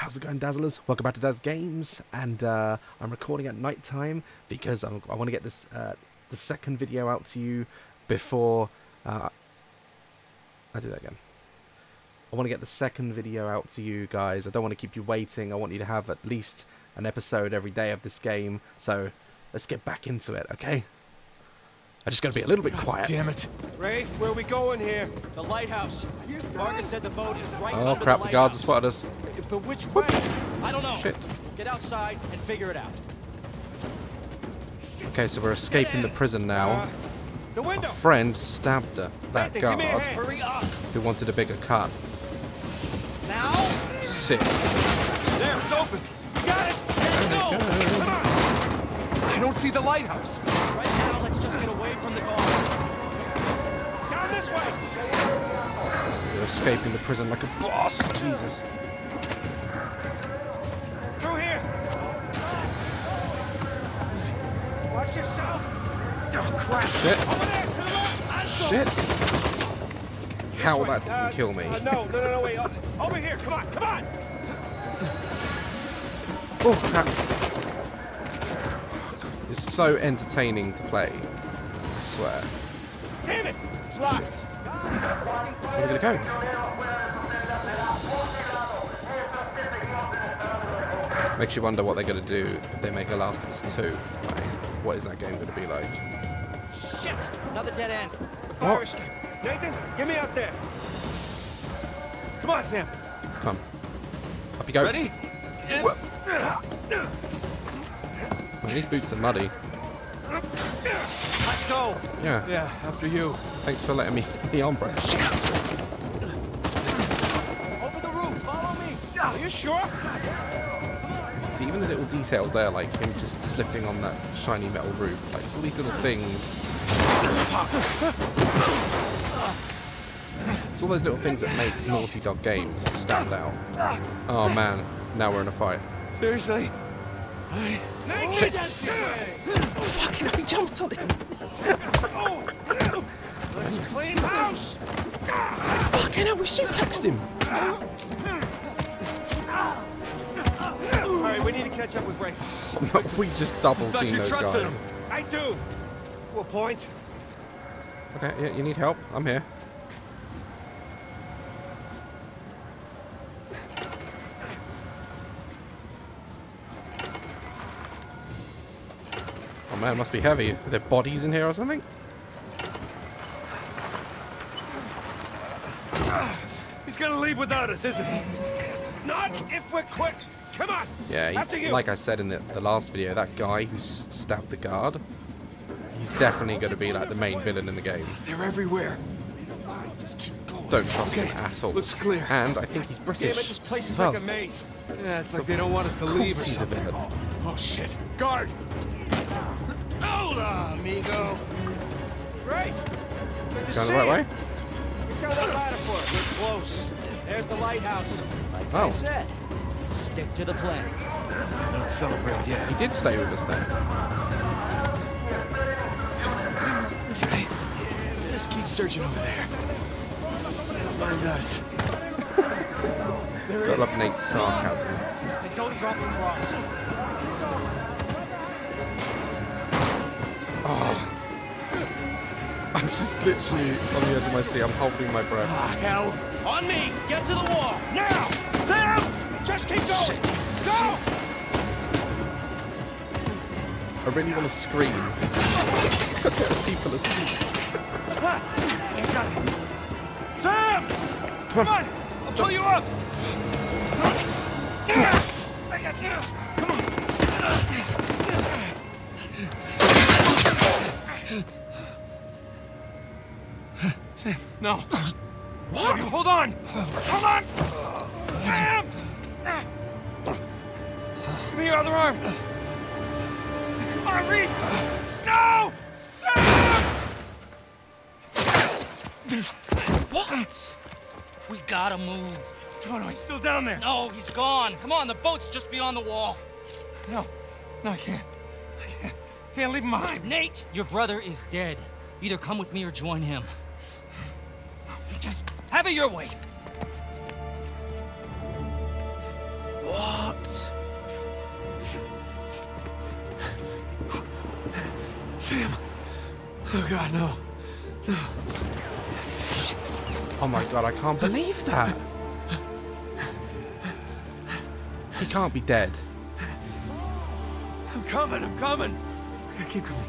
How's it going, Dazzlers? Welcome back to Daz Games, and uh, I'm recording at night time because I'm, I want to get this uh, the second video out to you before uh, I do that again. I want to get the second video out to you guys. I don't want to keep you waiting. I want you to have at least an episode every day of this game. So let's get back into it, okay? I just got to be a little bit quiet. Damn it. Rafe, where are we going here? The lighthouse. Marcus said the boat is right Oh crap! the The guards have spotted us. But which way? I don't know. Shit. Get outside and figure it out. Okay, so we're escaping the prison now. Uh, the Our window. friend stabbed her, that Nathan, give me a guard. Hurry up. who wanted a bigger cut. Now. Sick. There, it's open. You got it. Let's go. Come on. I don't see the lighthouse. Right now, let's just get away from the guard. Down this way. We're escaping the prison like a boss. Jesus. Through here. Watch yourself. Oh, crap. Shit. Over there, to the left. Shit. How way. that Uh, kill me. uh, no, no, no, no, wait. Uh, over here. Come on, come on. Oh, crap. It's so entertaining to play. I swear. Damn it. It's locked. Shit. Where are we gonna go? Makes you wonder what they're gonna do if they make a Last of Us 2. Like, what is that game gonna be like? Shit. Another dead end. The fire escape. Nathan, get me out there. Come on, Sam. Come. Up you go. Ready? Man, these boots are muddy. Let's go. Yeah. Yeah, after you. Thanks for letting me be on, bro. Shit. Over the roof. Follow me. Are you sure? See, even the little details there, like him just slipping on that shiny metal roof, like it's all these little things. It's all those little things that make Naughty Dog games stand out. Oh man, now we're in a fight. Seriously? Nathan. Shit. That's your way. Fucking hell, he jumped on him! Oh. Let's clean house. Fucking hell, we suplexed him! All right, we need to catch up with Rafe. we just double Thought teamed those guys. him. I do. What point. Okay, yeah, you need help? I'm here. Man, it must be heavy. Are there bodies in here or something? He's gonna leave without us, isn't he? Not if we're quick. Come on. Yeah, After he, you. like I said in the, the last video, that guy who stabbed the guard, he's definitely going to be like the main villain in the game. They're everywhere. Don't trust Okay, him at all. looks clear. And I think he's British. Damn it, this place is well. like a maze. Yeah, it's So like they don't want us to leave or course he's a something. Oh shit. Guard! Hola, amigo. Rafe. Good to Going see the right you. way? Look down that ladder for us. We're close. There's the lighthouse. Like Oh. I said, stick to the plan. Don't celebrate yet. He did stay with us then. That's right. Just keep searching over there. Find us. There Gotta it love is. Nate's sarcasm. And don't drop the cross. Oh. I'm just literally on the edge of my seat. I'm holding my breath. Ah, hell. On me. Get to the wall. Now. Sam. Just keep going. Shit. Go. I really want to scream. People asleep. Sam! Come on! I'll pull you up! I got you! No. What? Hold on! Hold on! Sam! Give me your other arm! Come on, reach! No! Sam! What? We gotta move. Oh no, he's still down there! No, he's gone. Come on, the boat's just beyond the wall. No, no, I can't. I can't. Can't leave him behind. Nate, your brother is dead. Either come with me or join him. Just have it your way. What? Sam. Oh god, no. No. Oh my god, I can't believe that. He can't be dead. I'm coming, I'm coming. I keep coming,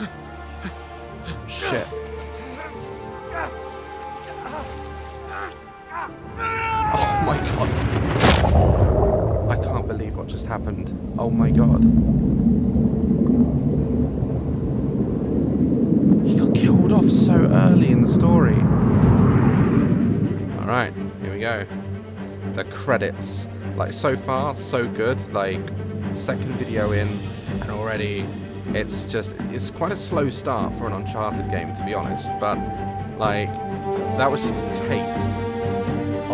right? Shit. My god. I can't believe what just happened. Oh my god. He got killed off so early in the story. Alright, here we go. The credits. Like, so far, so good. Like, second video in, and already it's just, it's quite a slow start for an Uncharted game, to be honest. But, like, that was just a taste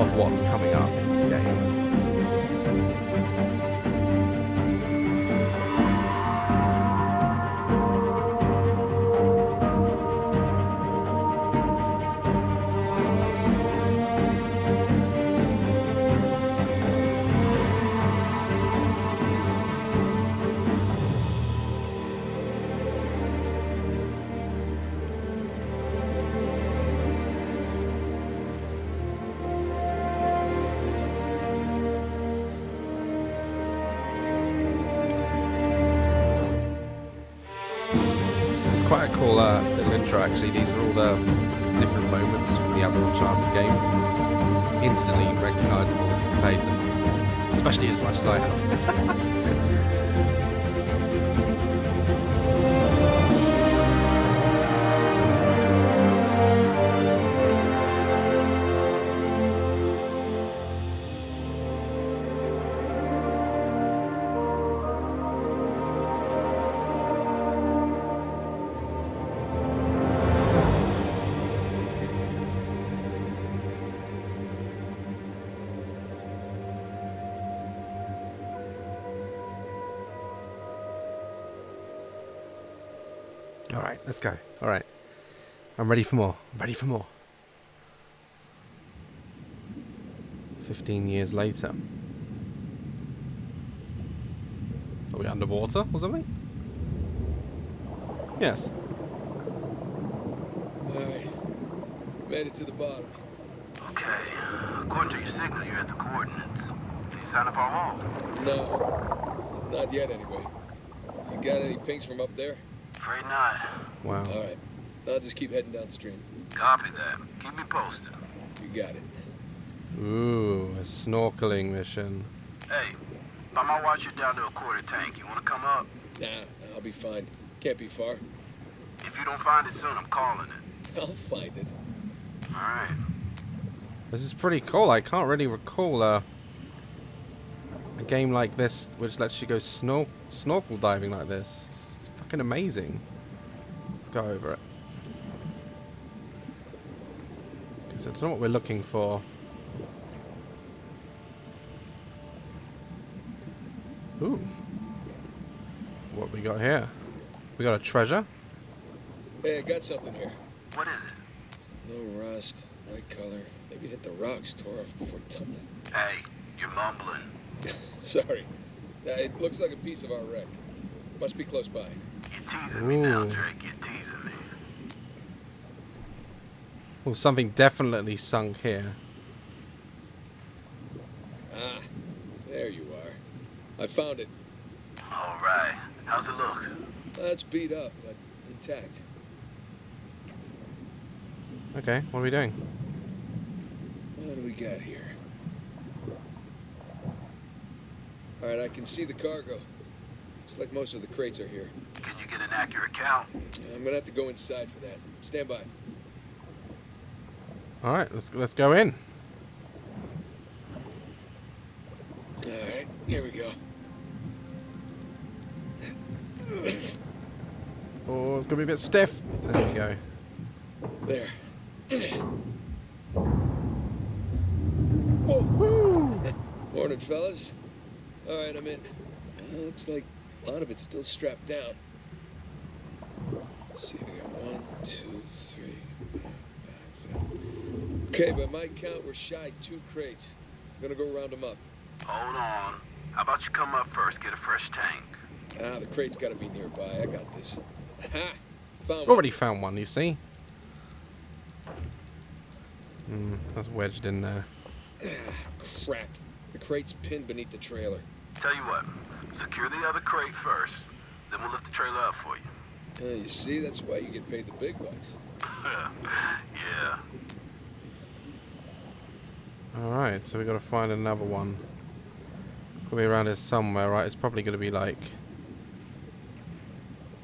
of what's coming up in this game. All right, let's go. All right. I'm ready for more. I'm ready for more. 15 years later. Are we underwater or something? Yes. Alright. Made it to the bottom. Okay. According to your signal, you're at the coordinates. Any sign of our haul? No. Not yet, anyway. You got any pings from up there? Afraid not. Wow. Alright. I'll just keep heading downstream. Copy that. Keep me posted. You got it. Ooh, a snorkeling mission. Hey, by my watch, you're down to a quarter tank. You want to come up? Nah, I'll be fine. Can't be far. If you don't find it soon, I'm calling it. I'll find it. All right. This is pretty cool. I can't really recall a, a game like this which lets you go snor snorkel diving like this. It's fucking amazing. Let's go over it. 'Cause I don't what we're looking for. Ooh. What we got here? We got a treasure. Hey, I got something here. What is it? No rust, right color. Maybe it hit the rocks, tore off before tumbling. Hey, you're mumbling. Sorry. It looks like a piece of our wreck. Must be close by. You're teasing me now, Ooh. Drake. You're teasing me. Well, something definitely sunk here. Ah, there you are. I found it. All right. How's it look? Uh, it's beat up, but intact. Okay, what are we doing? What do we got here? All right, I can see the cargo. Looks like most of the crates are here. Can you get an accurate count? I'm gonna have to go inside for that. Stand by. All right, let's let's go in. All right, here we go. Oh, it's gonna be a bit stiff. There we go. There. Whoa. Morning, fellas. All right, I'm in. Uh, looks like a lot of it's still strapped down. Let's see, we got one, two, three, four, five, six. Okay, by my count, we're shy two crates. I'm gonna go round them up. Hold on. How about you come up first, get a fresh tank? Ah, the crate's gotta be nearby. I got this. Ha! Found one. Already found one, you see? Hmm, that's wedged in there. Crap. The crate's pinned beneath the trailer. Tell you what, secure the other crate first, then we'll lift the trailer up for you. Uh, you see, that's why you get paid the big bucks. yeah. Alright, so we gotta find another one. It's gonna be around here somewhere, right? It's probably gonna be like...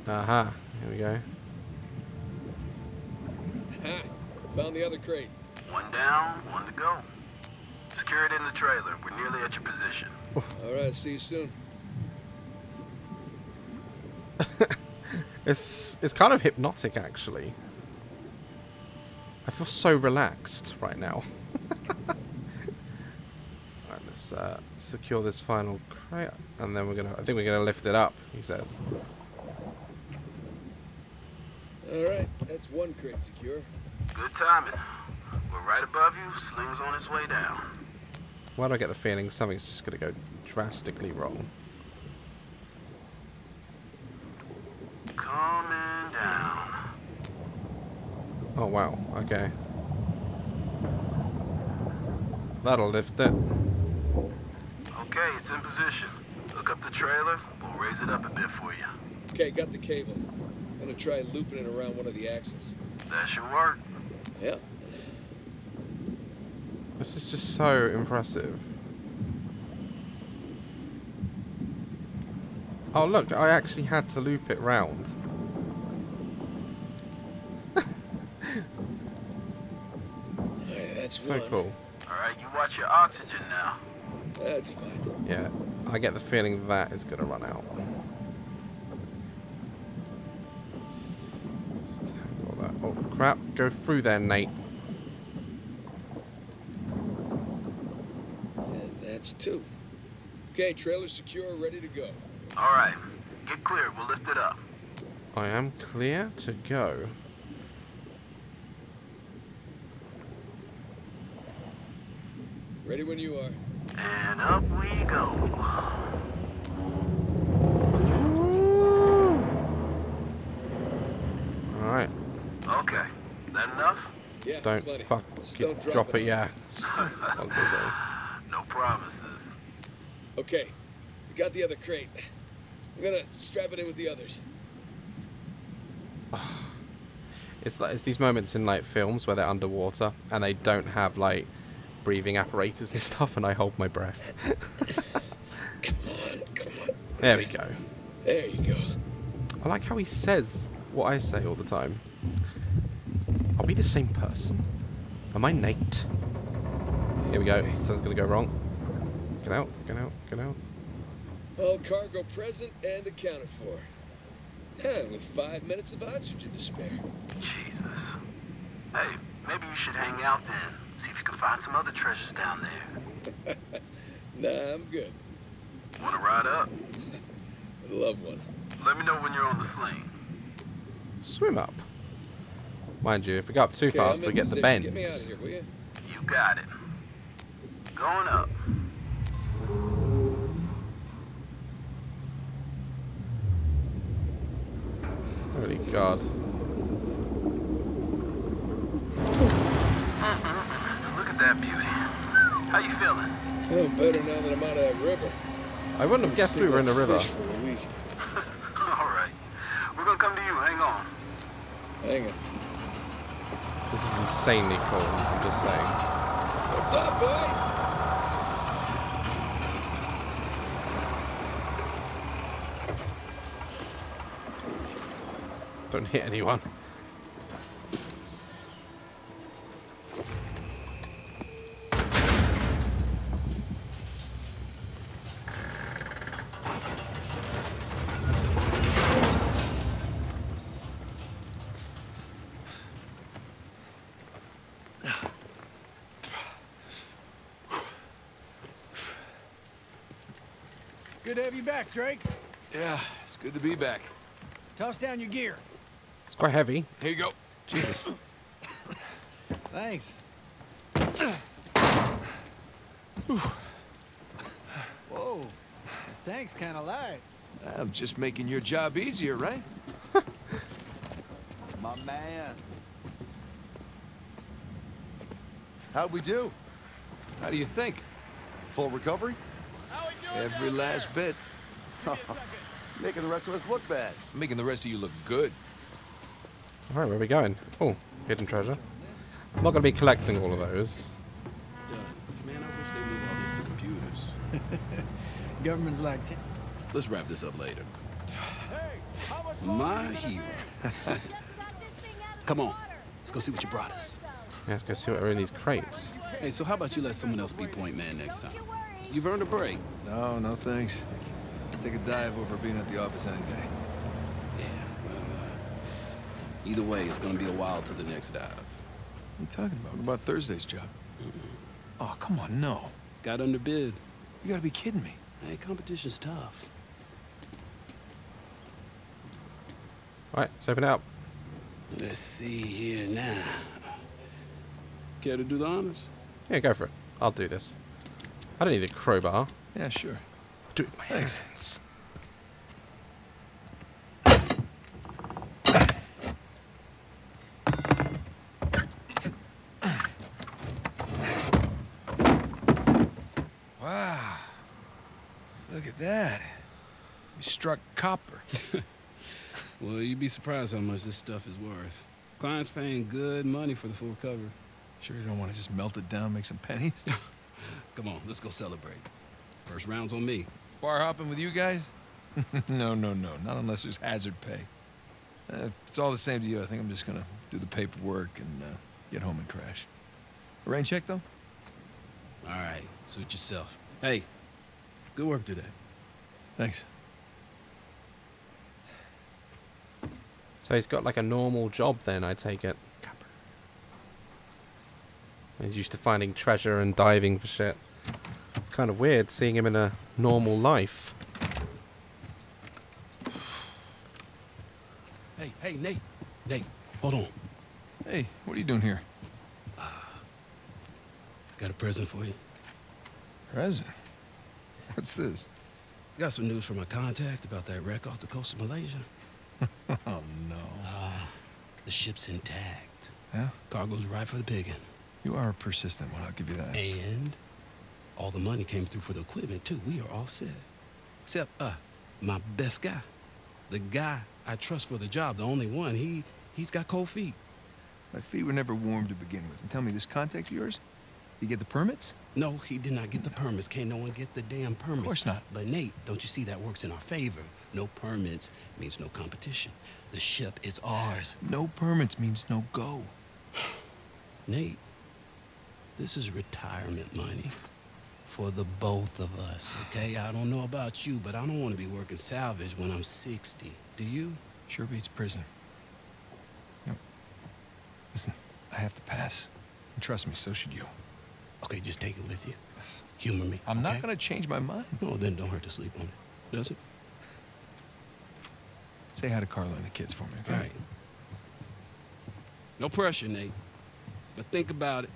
Aha, here we go. Ha! Found the other crate. One down, one to go. Secure it in the trailer. We're nearly at your position. All right, see you soon. It's, it's kind of hypnotic, actually. I feel so relaxed right now. Alright, let's uh, secure this final crate, and then we're gonna. I think we're gonna lift it up. He says. All right, that's one crate secure. Good timing. We're right above you. Sling's on its way down. Why do I get the feeling something's just gonna go drastically wrong? Coming down. Oh wow. Okay. That'll lift it. Okay, it's in position. Look up the trailer. We'll raise it up a bit for you. Okay, got the cable. Gonna try looping it around one of the axles. That should work. Yeah. This is just so impressive. Oh look, I actually had to loop it round. Oxygen now. That's fine. Yeah, I get the feeling that is going to run out. Let's tackle that. Oh crap, go through there, Nate. And that's two. Okay, trailer secure, ready to go. All right, get clear. We'll lift it up. I am clear to go. Ready when you are. And up we go. Alright, Okay, that enough? Yeah, don't plenty. fuck Just get- don't drop, drop it, it. yeah. I was gonna say. No promises. Okay, we got the other crate. I'm gonna strap it in with the others. It's like it's these moments in like films where they're underwater and they don't have like breathing apparatus and stuff, and I hold my breath. Come on, come on. there we go. There you go. I like how he says what I say all the time. Are we the same person? Am I Nate? Here we go. Something's gonna go wrong. Get out, get out, get out. All cargo present and accounted for. And with five minutes of oxygen to spare. Jesus. Hey, maybe you should hang out then. See if you can find some other treasures down there. Nah, I'm good. Want to ride up? I'd love one. Let me know when you're on the sling. Swim up. Mind you, if we go up too Okay, fast, we get the position. bends. Get me out of here, will you? You got it. Going up. Holy God. Look at that beauty. How you feeling? Oh, better now that I'm out of that river. I wouldn't have guessed we were in the river. For a week. All right. We're gonna come to you. Hang on. Hang on. This is insanely cool, I'm just saying. What's up, boys? Don't hit anyone. Back, Drake. Yeah, it's good to be back. Toss down your gear. It's quite heavy. Here you go. Jesus. Thanks. Whoa, this tank's kind of light. I'm just making your job easier, right? My man. How'd we do? How do you think? Full recovery? Every last bit. Making the rest of us look bad. Making the rest of you look good. Alright, where are we going? Oh, hidden treasure. I'm not going to be collecting all of those. Man, I wish they moved all this to computers. Government's like, t- let's wrap this up later. My hero. Come on, let's go see what you brought us. Yeah, let's go see what are in these crates. Hey, so how about you let someone else be point man next time? You've earned a break. No, no thanks. Take a dive over being at the office any day. Yeah, well, uh, either way, it's gonna be a while to the next dive. What are you talking about? What about Thursday's job? Oh, come on, no. Got underbid. You gotta be kidding me. Hey, competition's tough. Alright, let's open it up. Let's see here now. Care to do the honors? Yeah, go for it. I'll do this. I don't need a crowbar. Yeah, sure. Do it with my Thanks. hands. Wow. Look at that. We struck copper. Well, you'd be surprised how much this stuff is worth. Client's paying good money for the full cover. Sure you don't want to just melt it down, make some pennies? Come on, let's go celebrate. First round's on me. Bar hopping with you guys? no, no, no. Not unless there's hazard pay. Uh, if it's all the same to you, I think I'm just gonna do the paperwork and uh, get home and crash. A rain check, though? All right, suit yourself. Hey, good work today. Thanks. So he's got like a normal job then, I take it. He's used to finding treasure and diving for shit. It's kind of weird seeing him in a normal life. Hey, hey, Nate. Nate, hold on. Hey, what are you doing here? Got a present for you. Present. What's this? Got some news from my contact about that wreck off the coast of Malaysia. Oh, no. Ah, the ship's intact. Yeah? Cargo's right for the picking. You are persistent one, I'll give you that. And all the money came through for the equipment, too. We are all set. Except, uh, my best guy. The guy I trust for the job, the only one. He, he's got cold feet. My feet were never warm to begin with. And tell me, this contact of yours? You get the permits? No, he did not get the permits. Can't no one get the damn permits. Of course not. But Nate, don't you see that works in our favor? No permits means no competition. The ship is ours. No permits means no go. Nate, this is retirement money for the both of us, okay? I don't know about you, but I don't want to be working salvage when I'm 60. Do you? Sure beats prison. No. Listen, I have to pass. And trust me, so should you. Okay, just take it with you. Humor me. I'm not gonna change my mind. No, then don't hurt to sleep on it. Does it? Say hi to Carla and the kids for me, okay? All right. No pressure, Nate. But think about it.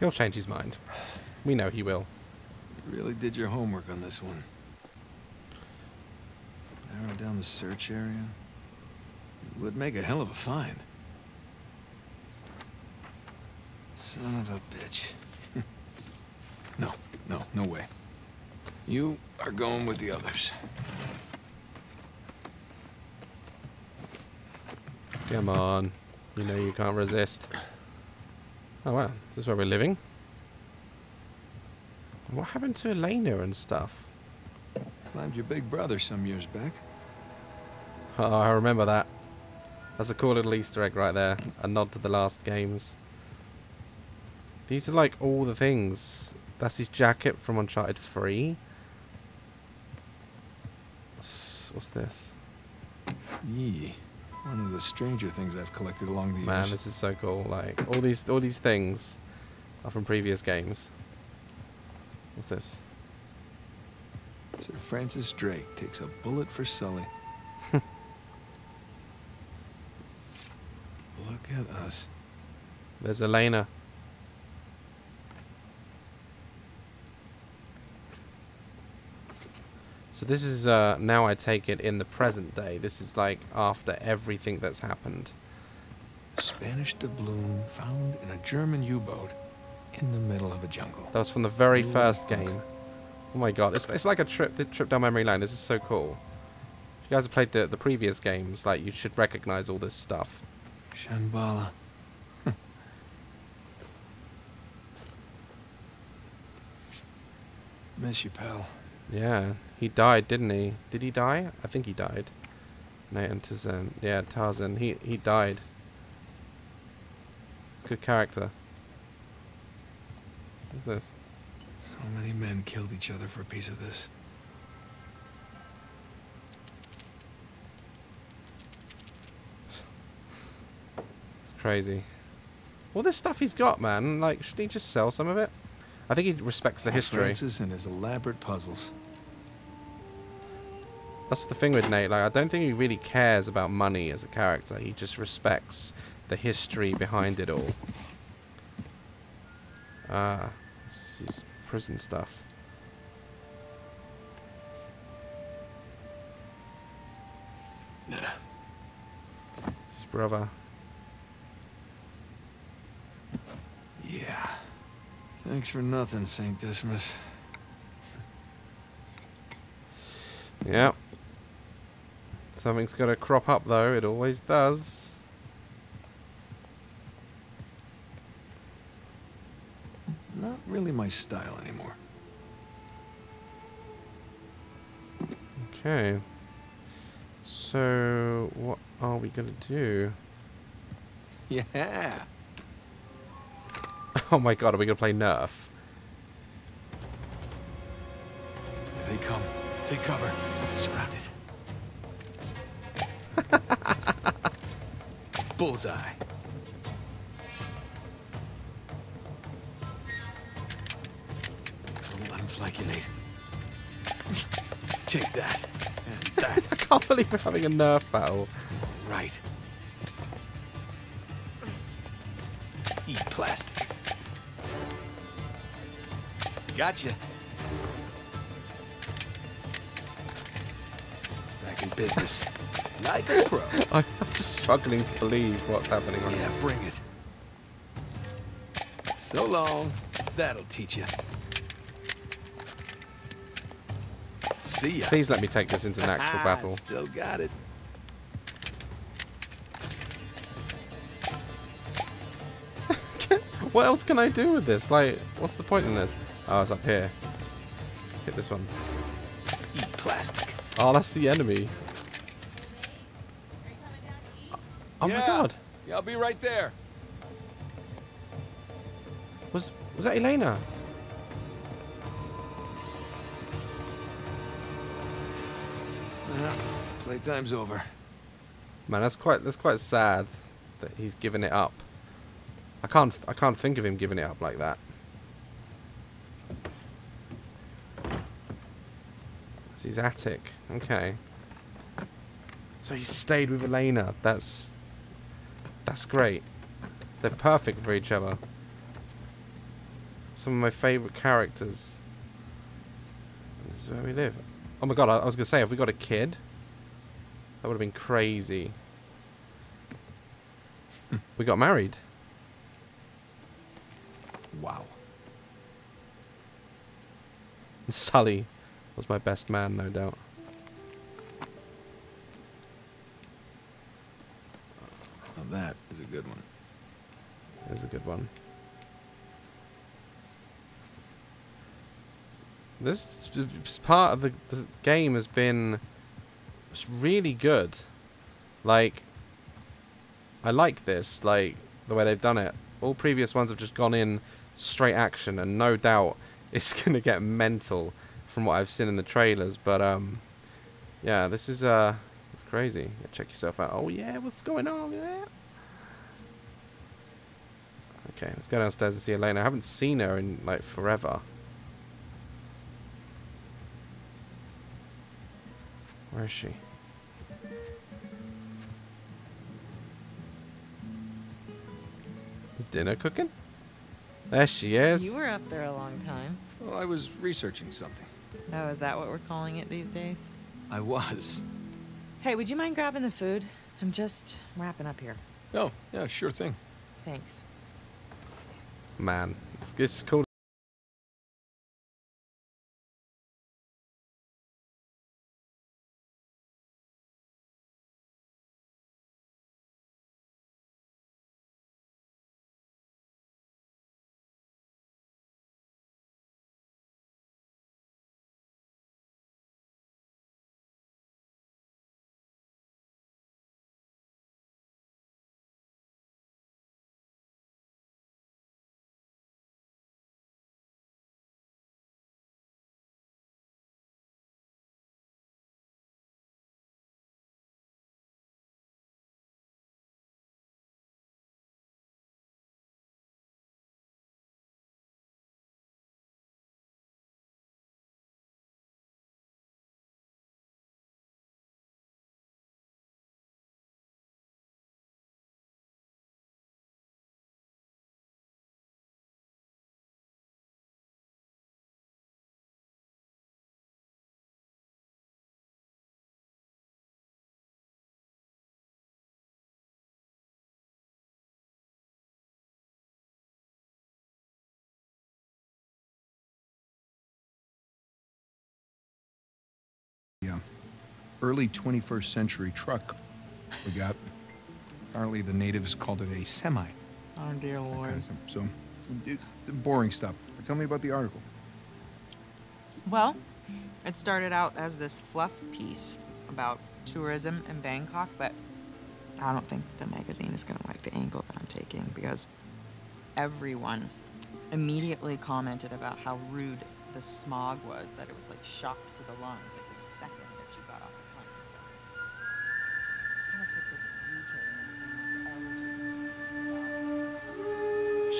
He'll change his mind. We know he will. You really did your homework on this one. Narrow down the search area. It would make a hell of a find. Son of a bitch. no, no, no way. You are going with the others. Come on. You know you can't resist. Oh wow, this is where we're living. What happened to Elena and stuff? Climbed your big brother some years back. Oh, I remember that. That's a cool little Easter egg right there. A nod to the last games. These are like all the things. That's his jacket from Uncharted 3. What's, what's this? Yee. One of the stranger things I've collected along the Man, years. this is so cool. Like all these all these things are from previous games. What's this? Sir Francis Drake takes a bullet for Sully. Look at us. There's Elena. So this is uh, now I take it in the present day. This is like after everything that's happened. Spanish doubloon found in a German U-boat in the middle of a jungle. That was from the very Ooh, first fuck. game. Oh my god, it's, it's like a trip the trip down memory lane. This is so cool. If you guys have played the, the previous games, like you should recognize all this stuff. Shambhala. Miss you, pal. Yeah, he died, didn't he? Did he die? I think he died. Nathan Tarzan. Yeah, Tarzan. He he died. It's a good character. What's this? So many men killed each other for a piece of this. It's crazy. All this stuff he's got, man. Like, should he just sell some of it? I think he respects the history. Francis and his elaborate puzzles. That's the thing with Nate. Like, I don't think he really cares about money as a character. He just respects the history behind it all. Ah, this is prison stuff. Yeah. His brother. Yeah. Thanks for nothing, St. Dismas. Yep. Something's got to crop up, though. It always does. Not really my style anymore. Okay. So, what are we going to do? Yeah. Oh my god, are we going to play Nerf? Here they come. Take cover. I'm surrounded. Bullseye. Don't let him flankulate. Take that. And that. I can't believe we're having a Nerf battle. right. Eat plastic. Gotcha. Back in business. Like a pro. I'm just struggling to believe what's happening on Yeah, here. bring it. So long. That'll teach you. See ya. Please let me take this into an actual battle. Still got it. What else can I do with this? Like, what's the point in this? Oh, it's up here. Hit this one. Eat plastic. Oh, that's the enemy. Oh my god. Yeah, I'll be right there. Was was that Elena? Yeah, playtime's over. Man, that's quite that's quite sad that he's given it up. I can't I can't think of him giving it up like that. So he's Attic. Okay. So he stayed with Elena. That's that's great. They're perfect for each other. Some of my favorite characters. This is where we live. Oh my god, I, I was gonna say, have we got a kid? That would have been crazy. we got married. Wow. Sully was my best man, no doubt. Now that is a good one. There's a good one. This part of the, the game has been really good. Like, I like this, like, the way they've done it. All previous ones have just gone in straight action, and no doubt it's going to get mental from what I've seen in the trailers. But, um, yeah, this is, uh, it's crazy. Yeah, check yourself out. Oh, yeah, what's going on? Yeah. Okay, let's go downstairs and see Elena. I haven't seen her in like forever. Where is she? Is dinner cooking? There she is. You were up there a long time. Well, I was researching something. Oh, is that what we're calling it these days? I was. Hey, would you mind grabbing the food? I'm just wrapping up here. Oh, yeah, sure thing. Thanks. Man, it's, it's called. Early 21st century truck we got. Apparently the natives called it a semi. Oh, dear Lord. So, so it- boring stuff. Tell me about the article. Well, it started out as this fluff piece about tourism in Bangkok, but I don't think the magazine is going to like the angle that I'm taking because everyone immediately commented about how rude the smog was, that it was like shock to the lungs, like the second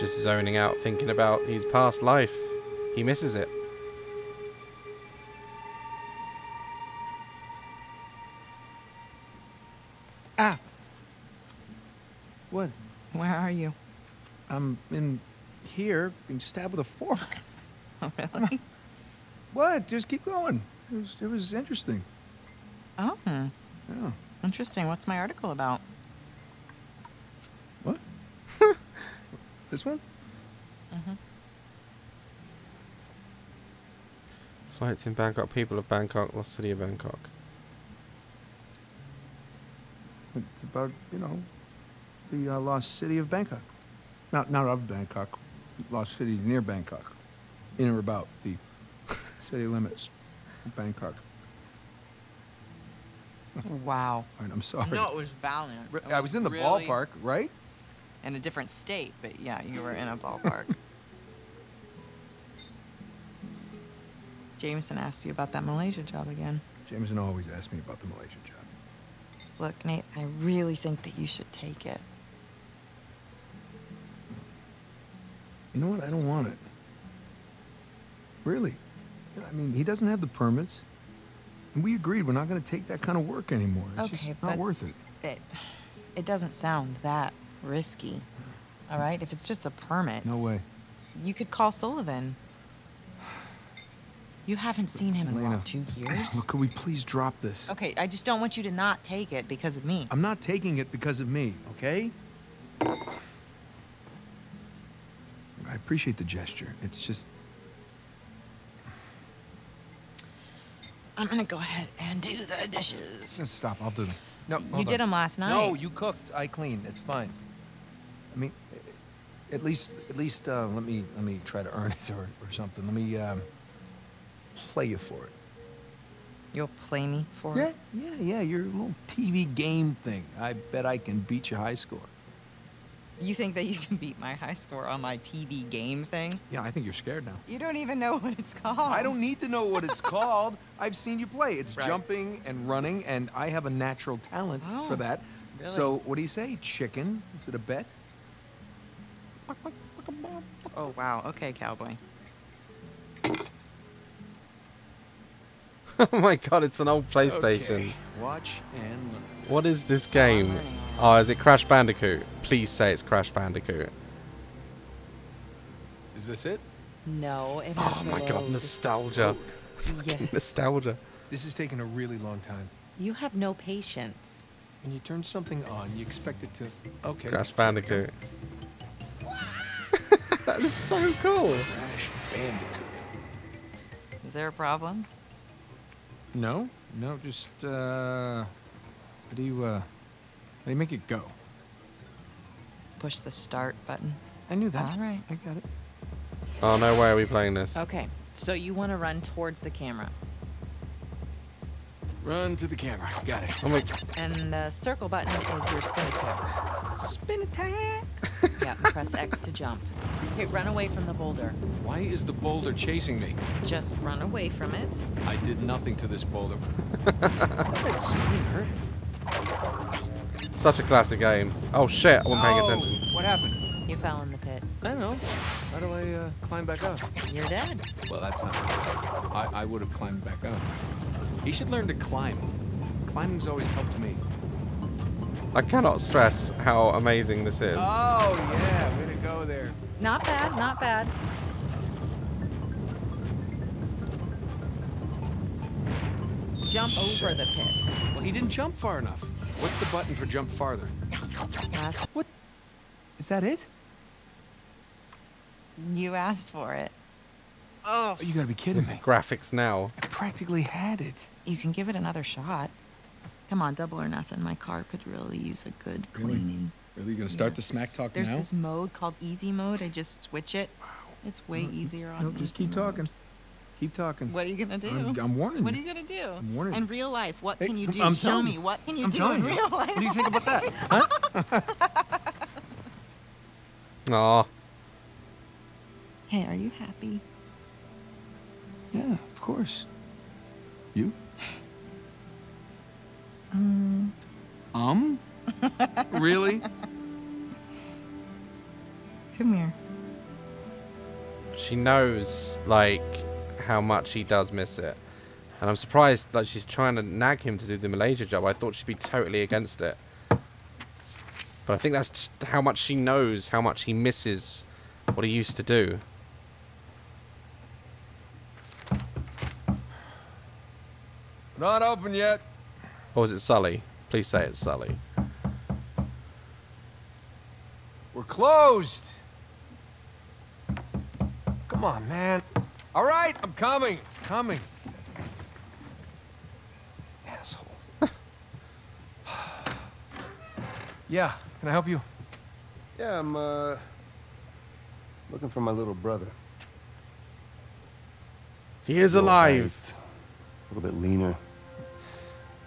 just zoning out, thinking about his past life. He misses it. Ah. What? Where are you? I'm in here being stabbed with a fork. Oh, really? What? Just keep going. It was, it was interesting. Oh, Yeah. interesting. What's my article about? This one? Flights in Bangkok, people of Bangkok, lost city of Bangkok. It's about, you know, the uh, lost city of Bangkok. Not, not of Bangkok. Lost city near Bangkok. In or about the city limits of Bangkok. Wow. All right, I'm sorry. No, it was valiant. Re- It I was in the really- ballpark, right? In a different state, but yeah, you were in a ballpark. Jameson asked you about that Malaysia job again. Jameson always asks me about the Malaysia job. Look, Nate, I really think that you should take it. You know what? I don't want it. Really. I mean, he doesn't have the permits. And we agreed we're not going to take that kind of work anymore. It's Okay, just not but- worth it. It, it doesn't sound that risky. All right? If it's just a permit. No way. You could call Sullivan. You haven't seen him in Elena, what, two years? Look, could we please drop this? Okay, I just don't want you to not take it because of me. I'm not taking it because of me, okay? I appreciate the gesture. It's just I'm gonna go ahead and do the dishes. No, stop. I'll do them. No, You hold did them last night. No, you cooked. I cleaned. It's fine. I mean, at least, at least, uh, let me, let me try to earn it or, or something. Let me um, play you for it. You'll play me for Yeah, it? yeah, yeah. Yeah. Your little TV game thing. I bet I can beat your high score. You think that you can beat my high score on my TV game thing? Yeah, I think you're scared now. You don't even know what it's called. I don't need to know what it's called. I've seen you play. It's Right. jumping and running, and I have a natural talent for Oh, that. really? So, what do you say? Chicken? Is it a bet? Oh wow. Okay, cowboy. oh my god, it's an old PlayStation. Okay. Watch and. What is this game? Oh, is it Crash Bandicoot? Please say it's Crash Bandicoot. Is this it? No, it Oh my god, nostalgia. Yes. Nostalgia. This is taking a really long time. You have no patience. When you turn something on, you expect it to. Okay. Crash Bandicoot. That's so cool. Crash Bandicoot. Is there a problem? No, no, just uh, how do you uh, how do you make it go? Push the start button. I knew that. All right. I got it. Oh no, where are we playing this? Okay, so you want to run towards the camera. Run to the camera. Got it. Oh my, And the circle button is your spin attack. Spin attack. Yeah, press X to jump. Okay, run away from the boulder. Why is the boulder chasing me? Just run away from it. I did nothing to this boulder. that spin hurt. such a classic game. Oh shit, I wasn't paying Oh, attention. What happened? You fell in the pit. I don't know. How do I uh, climb back up? You're dead. Well, that's not realistic. I, I would have climbed back up. He should learn to climb. Climbing's always helped me. I cannot stress how amazing this is. Oh, yeah. Way to go there. Not bad, not bad. Jump over the pit. Well, he didn't jump far enough. What's the button for jump farther? Last What? Is that it? You asked for it. Oh, you gotta be kidding me. Graphics now. I practically had it. You can give it another shot. Come on, double or nothing. My car could really use a good cleaning. Really? You gonna start Yeah. the smack talk There's now? this mode called easy mode. I just switch it. Wow. It's way easier on No, just keep mode. talking. Keep talking. What are you gonna do? I'm, I'm warning what are you. you gonna do? I'm warning In real life, what Hey, can you do? I'm Show telling me. you. What can you I'm do telling in you. real life? What do you think about that? Huh? Aw. Hey, are you happy? Yeah, of course. You? Um, Um? really? come here. She knows, like, how much he does miss it. And I'm surprised that she's trying to nag him to do the Malaysia job. I thought she'd be totally against it. But I think that's just how much she knows, how much he misses what he used to do. Not open yet. Or is it Sully? Please say it's Sully. We're closed. Come on, man. All right, I'm coming. Coming. Asshole. yeah, can I help you? Yeah, I'm, uh, looking for my little brother. He is alive. height, A little bit leaner.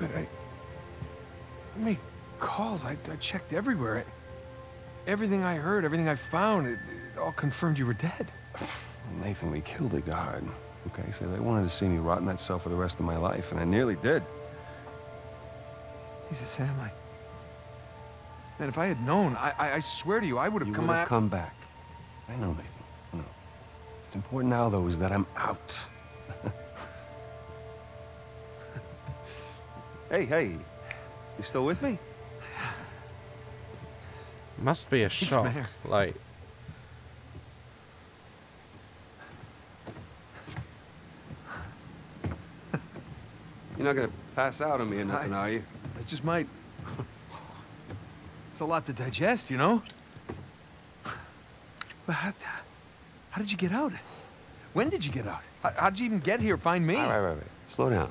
Yeah, but I. I made calls. I, I checked everywhere. I, everything I heard, everything I found, it, it all confirmed you were dead. Nathan, we killed a guard. Okay, so they wanted to see me rot in that cell for the rest of my life, and I nearly did. Jesus, Sam, I. Man, if I had known, I, I, I swear to you, I would have come out. You would have come back. I know, Nathan. I know. What's important now, though, is that I'm out. hey, hey. You still with me? Must be a the shock. matter? Like, You're not gonna pass out on me or nothing, I- are you? I just might. It's a lot to digest, you know? But how, how did you get out? When did you get out? How, how'd you even get here? Find me? All right, right, right. Slow down.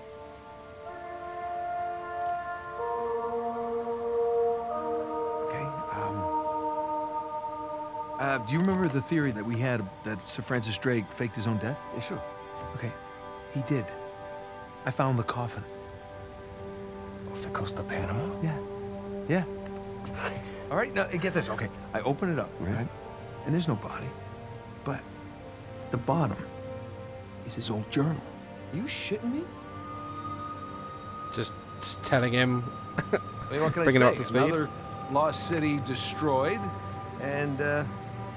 Uh, do you remember the theory that we had that Sir Francis Drake faked his own death? Yeah, sure. Okay, he did. I found the coffin. Off the coast of Panama? Yeah. Yeah. All right, now get this. Okay, I open it up, right? And there's no body. But the bottom is his old journal. You shitting me? Just, just telling him, I mean, what can bringing I say? up to speed. Another lost city destroyed, and uh,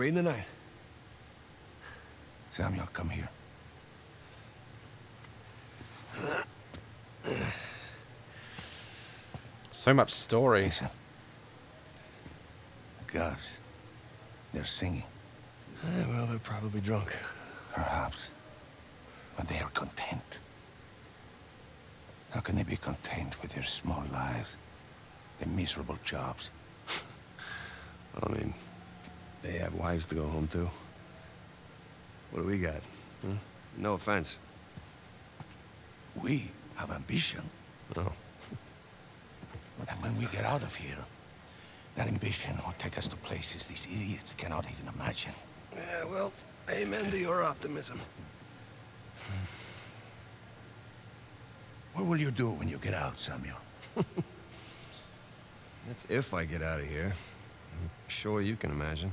Well, you're not tonight? Samuel, come here. so much story. Listen. Guards. They're singing. Eh, well, they're probably drunk. Perhaps. But they are content. How can they be content with their small lives? Their miserable jobs? I mean, they have wives to go home to. What do we got? Huh? No offense. We have ambition. Oh. And when we get out of here, that ambition will take us to places these idiots cannot even imagine. Yeah, well, amen to your optimism. What will you do when you get out, Samuel? That's if I get out of here. I'm sure you can imagine.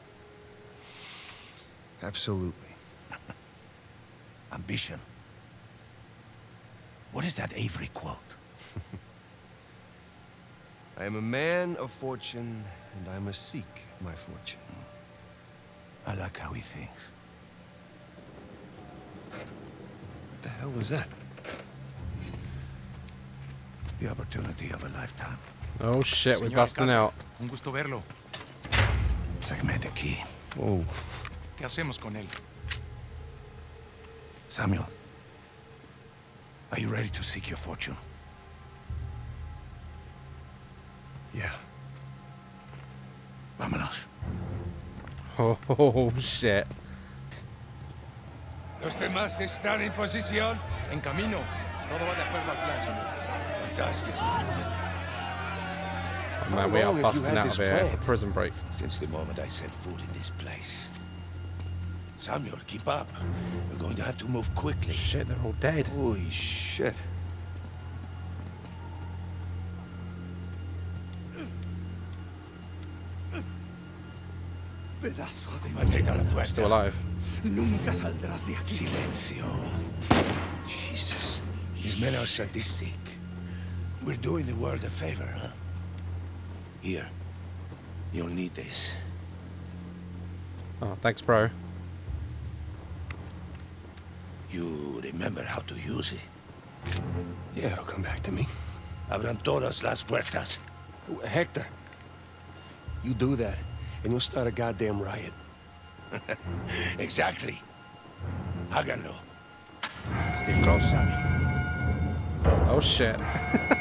Absolutely. Ambition. What is that Avery quote? I am a man of fortune, and I must seek my fortune. I like how he thinks. What the hell was that? The opportunity of a lifetime. Oh shit, we're busting out. Un gusto verlo. Sáqueme de aquí. Whoa. ¿Qué hacemos con él? Samuel, are you ready to seek your fortune? Yeah. Vámonos. Oh, oh, oh shit. ¿Los demás están en posición? En camino. Todo va de acuerdo al plan, señor. Fantastic. Oh, man, we are long have you busting out of here. It's a prison break. Since the moment I set foot in this place. Samuel, keep up. We're going to have to move quickly. Shit, they're all dead. Holy shit. Pedazo de Still alive. Nunca saldrás de aquí. Silencio. Jesus. These men are sadistic. We're doing the world a favor, huh? Here. You'll need this. Oh, thanks, bro. You remember how to use it? Yeah, it'll come back to me. Abran todas las puertas. Hector, you do that, and you'll start a goddamn riot. exactly. Háganlo. Stay close, Sammy. Oh shit.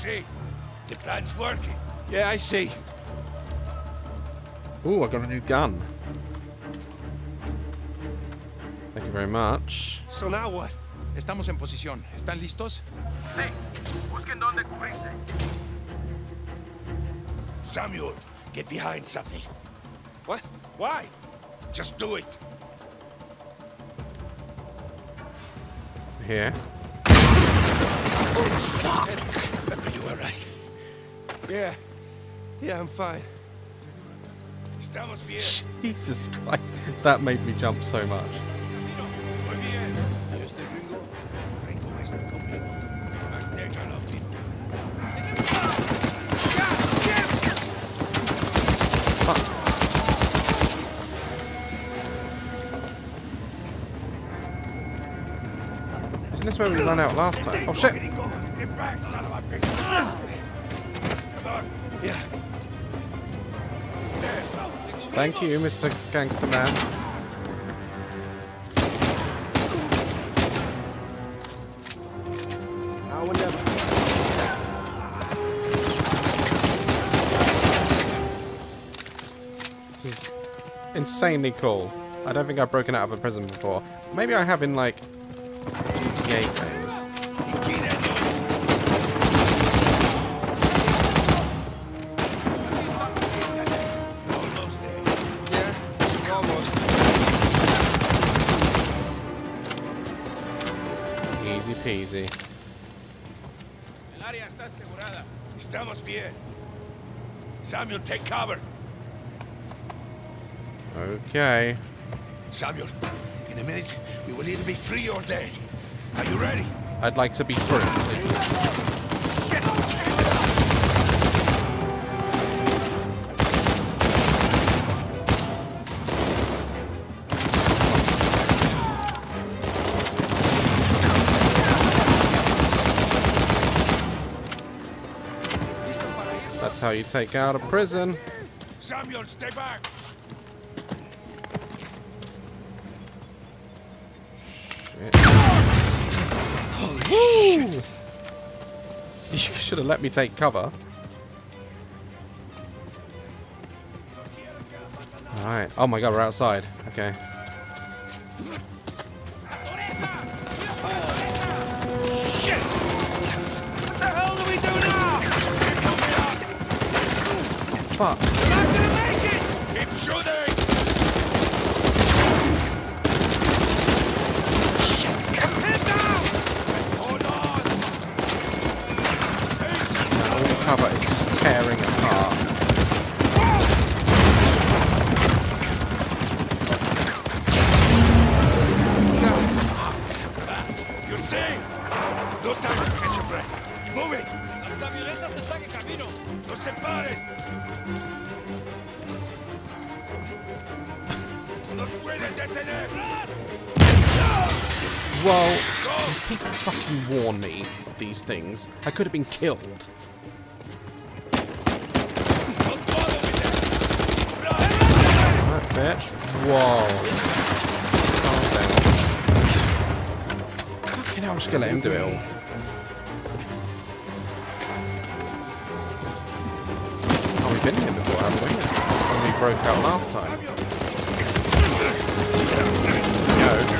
see? The plan's working. Yeah, I see. Ooh, I got a new gun. Thank you very much. So now what? Estamos en posición. ¿Están listos? Sí, busquen dónde cubrirse. Samuel, get behind something. What? Why? Just do it. Here. Oh, Are you alright? Yeah. Yeah, I'm fine. Jesus Christ. That made me jump so much. Muy bien. Ringo está conmigo. Manténgalo vivo. Isn't this where we ran out last time? Oh shit! Thank you, Mr. Gangster Man. This is insanely cool. I don't think I've broken out of a prison before. Maybe I have in like GTA área está asegurada. Estamos bien. Samuel, take cover. Okay. Samuel, in a minute, we will either be free or dead. Are you ready? I'd like to be free, please. That's how you take out a prison. Samuel, stay back. Woo! You should have let me take cover. Alright. Oh my god, we're outside. Okay. Fuck. These things. I could have been killed. That bitch. Whoa. Fucking hell, I'm just gonna let him do it all. Oh, we've been here before, haven't we? When we broke out last time. Go.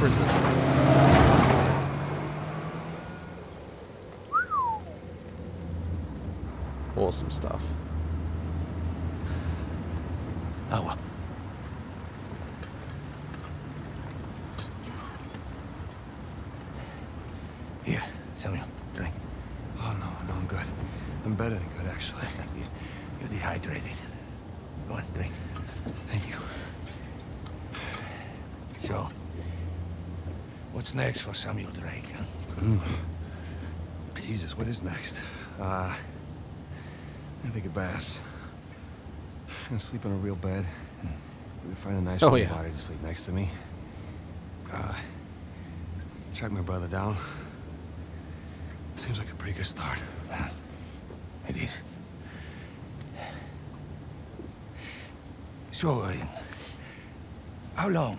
Prison. Awesome stuff. Agua. Here, Samuel, drink. Oh, no, no, I'm good. I'm better than good, actually. You- You're dehydrated. Go on, drink. Thank you. So, what's next for Samuel Drake? Huh? Jesus, what is next? Uh, gonna take a bath. I'm gonna sleep in a real bed. Maybe find a nice Oh, yeah. body to sleep next to me. Uh, track my brother down. Seems like a pretty good start. It is. So, uh, how long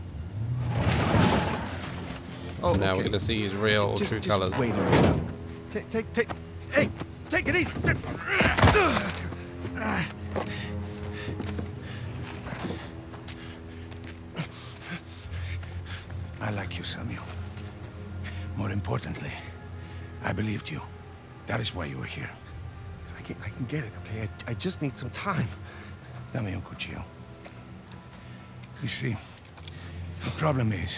Oh, now we're gonna see his real Just- true just colours. Wait a minute. Take, take, take. Hey, take it easy. I like you, Samuel. More importantly, I believed you. That is why you were here. I can, I can get it, okay? I, I just need some time. Dame un cuchillo. You see, the problem is,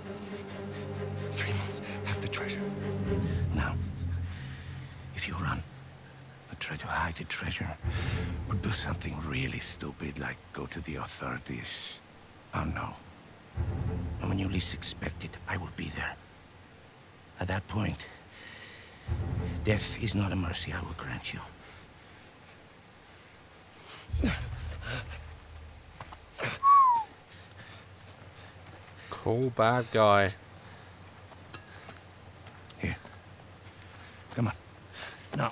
The treasure. Now, if you run, or try to hide the treasure, or do something really stupid like go to the authorities, oh, I'll know. And when you least expect it, I will be there. At that point, death is not a mercy I will grant you. Cool bad guy. Here. Come on. Now,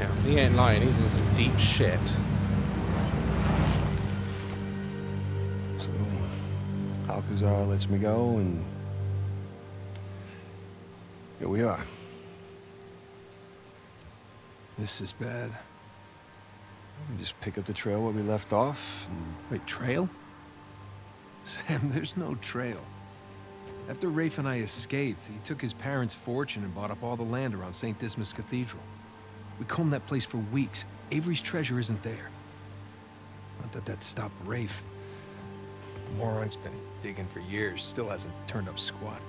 Yeah, he ain't lying. He's in some deep shit. So, Alcazar lets me go, and here we are. This is bad. We just pick up the trail where we left off. And... Wait, trail? Sam, there's no trail. After Rafe and I escaped, he took his parents' fortune and bought up all the land around St. Dismas Cathedral. We combed that place for weeks. Avery's treasure isn't there. Not that that stopped Rafe. Moron's been digging for years, still hasn't turned up squat.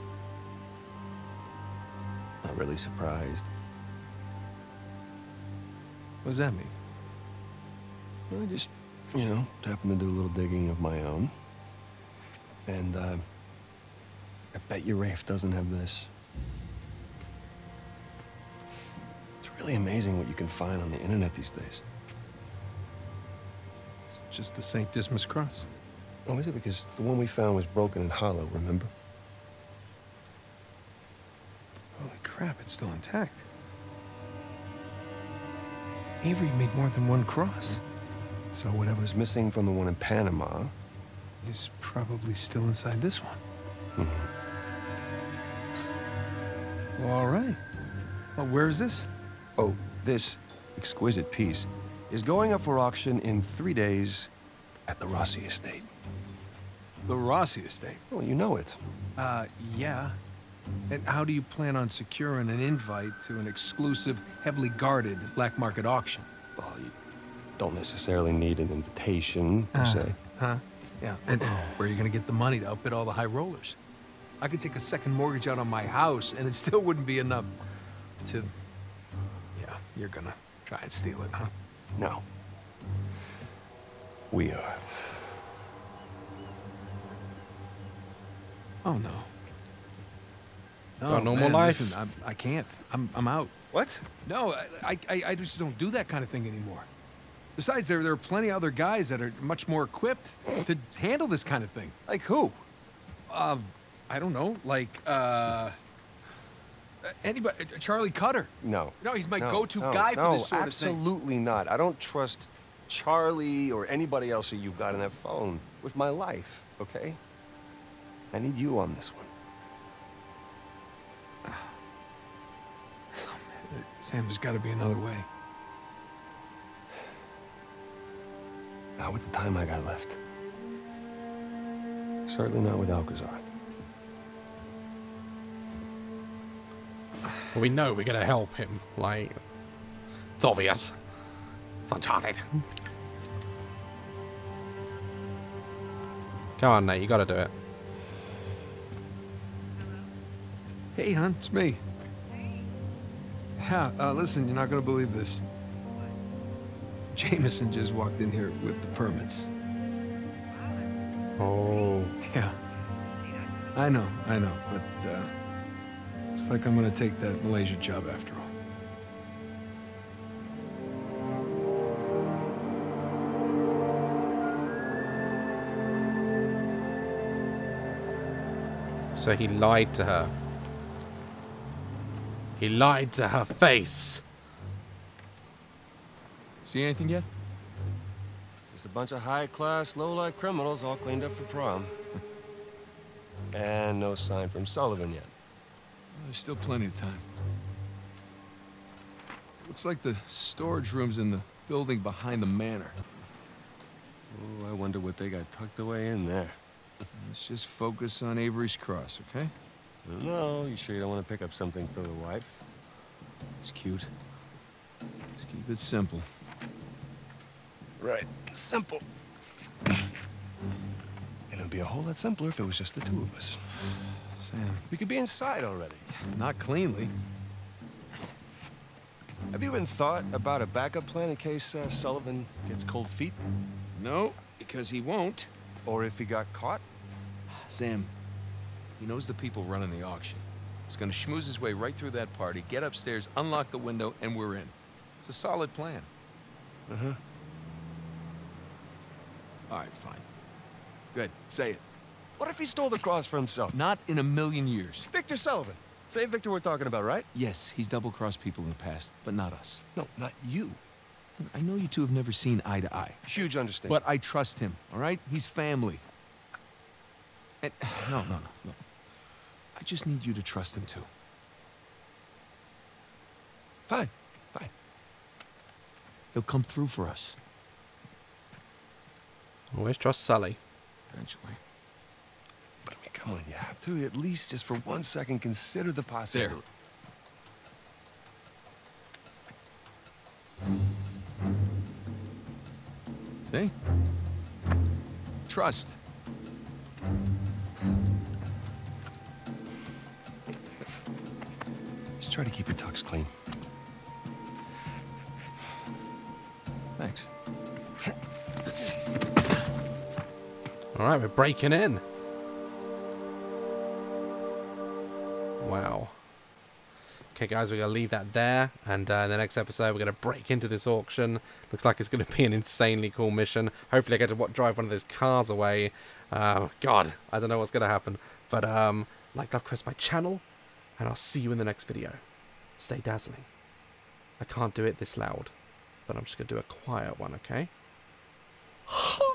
Not really surprised. What does that mean? I just, you know, happened to do a little digging of my own. And, uh, I bet you Rafe doesn't have this. Really amazing what you can find on the internet these days. It's just the St. Dismas cross. Oh, is it? Because the one we found was broken and hollow, remember? Holy crap, it's still intact. Avery made more than one cross. So whatever's missing from the one in Panama is probably still inside this one. Mm-hmm. Well, all right. Well, where is this? Oh, this exquisite piece is going up for auction in three days at the Rossi Estate. The Rossi Estate? Well, you know it. Uh, yeah. And how do you plan on securing an invite to an exclusive, heavily guarded black market auction? Well, you don't necessarily need an invitation, per Ah, se. Huh? Yeah. And where are you going to get the money to outbid all the high rollers? I could take a second mortgage out on my house, and it still wouldn't be enough to. Yeah, you're gonna try and steal it, huh? No. We are. Oh no. Got no more man, life? Listen, I'm, I can't. I'm, I'm out. What? No, I, I, I just don't do that kind of thing anymore. Besides, there, there are plenty of other guys that are much more equipped to handle this kind of thing. Like who? Um, I don't know, like, uh, anybody, uh, Charlie Cutter. No. No, he's my No, go-to no, guy for this sort of thing. absolutely not. I don't trust Charlie or anybody else that you've got on that phone with my life, okay? I need you on this one. Sam, there's got to be another way. Not with the time I got left. Certainly not with Alcazar. We know we're gonna help him. Like, it's obvious. It's Uncharted. Come on, Nate. You gotta do it. Hey, hon, it's me. Yeah, uh, listen, you're not gonna believe this. Jameson just walked in here with the permits. Oh. Yeah. I know, I know, but, uh, like I'm gonna take that Malaysia job after all. So he lied to her. He lied to her face. See anything yet? Just a bunch of high-class, low-life criminals all cleaned up for prom. and no sign from Sullivan yet. There's still plenty of time. Looks like the storage room's in the building behind the manor. Oh, I wonder what they got tucked away in there. Let's just focus on Avery's Cross, okay? No, you sure you don't want to pick up something for the wife? It's cute. Just keep it simple. Right. Simple. And It'd be a whole lot simpler if it was just the two of us. Sam. We could be inside already. Not cleanly. Have you even thought about a backup plan in case uh, Sullivan gets cold feet? No, because he won't. Or if he got caught? Sam, he knows the people running the auction. He's gonna schmooze his way right through that party, get upstairs, unlock the window, and we're in. It's a solid plan. Uh-huh. All right, fine. Good, say it. What if he stole the cross for himself? Not in a million years. Victor Sullivan. Same Victor we're talking about, right? Yes, he's double-crossed people in the past, but not us. No, not you. I know you two have never seen eye to eye. Huge understanding. But I trust him, all right? He's family. And, no, no, no, no. I just need you to trust him, too. Fine, fine. He'll come through for us. Always trust Sully. Eventually. But I mean, come on, you have to at least just for one second consider the possibility. See? Trust. Just try to keep your tux clean. Thanks. All right, we're breaking in. Okay, guys, we're going to leave that there. And uh, in the next episode, we're going to break into this auction. Looks like it's going to be an insanely cool mission. Hopefully, I get to wa- drive one of those cars away. Uh, God, I don't know what's going to happen. But um, like, love, Chris, my channel. And I'll see you in the next video. Stay dazzling. I can't do it this loud. But I'm just going to do a quiet one, okay?